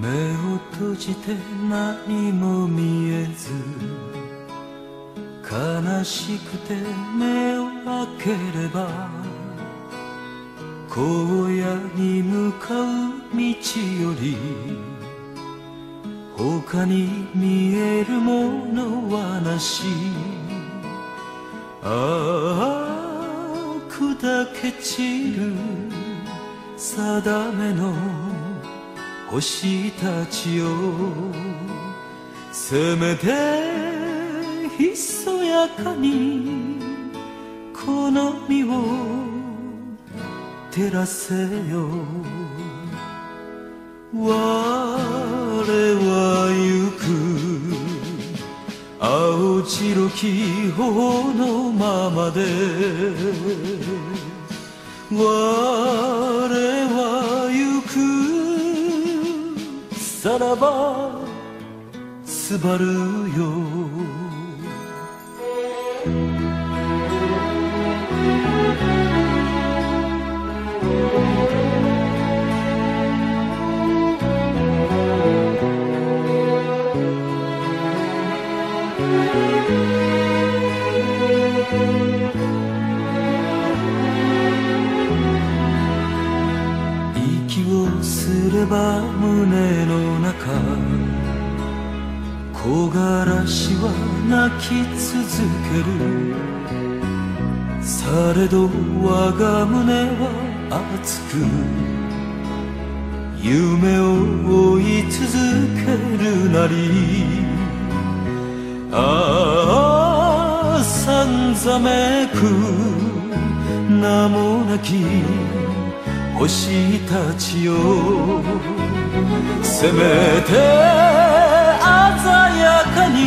目を閉じて何も見えず悲しくて目を開ければ荒野に向かう道より他に見えるものはなし。ああ砕け散る定めの星たちよせめてひそやかにこの身を照らせよ。我は行く青白き頬のままで。我はさらばすばるよ。れば胸の中木枯らしは泣き続ける。されど我が胸は熱く夢を追い続けるなり。ああさんざめく名もなき星たちよ。せめて鮮やかに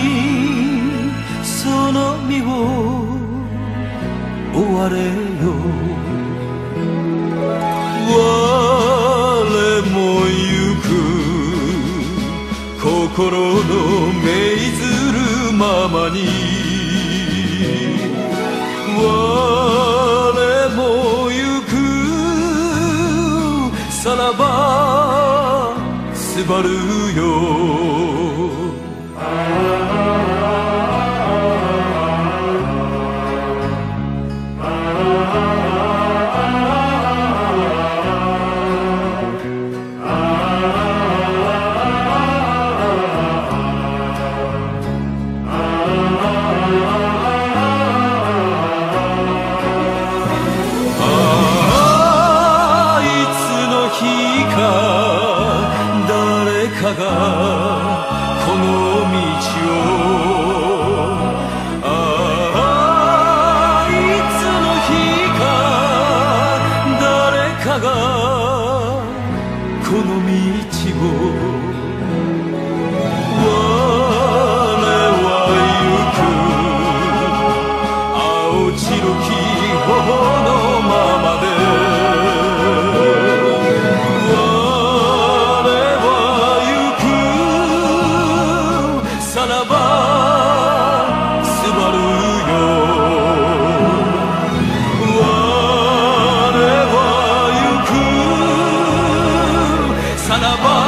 その身を追われよ。我も行く心の命ずるままに。我ならばすばるよ。かがこの道を sana bağlı